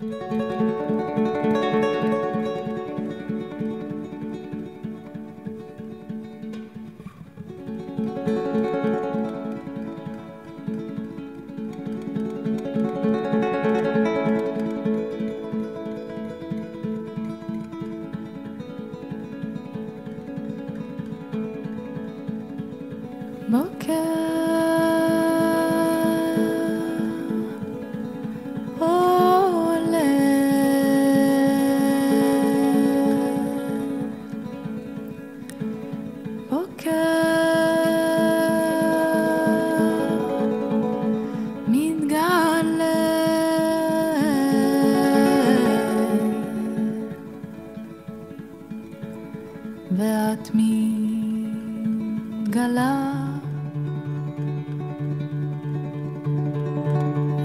Música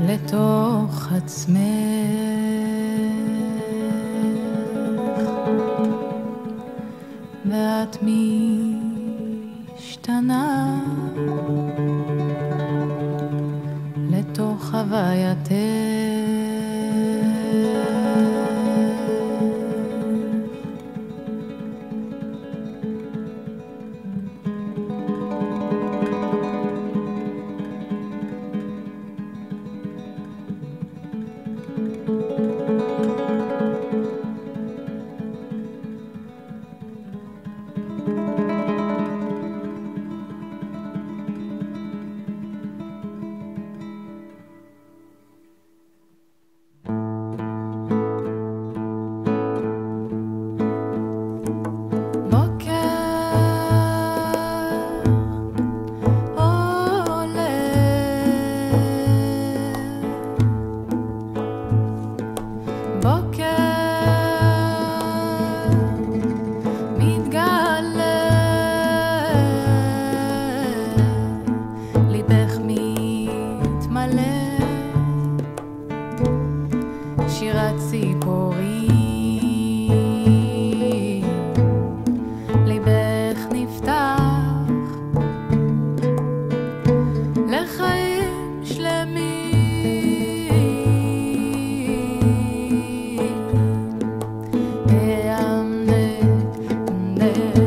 לתוך עצמך, ואת משתנה לתוך הווייתך. entender.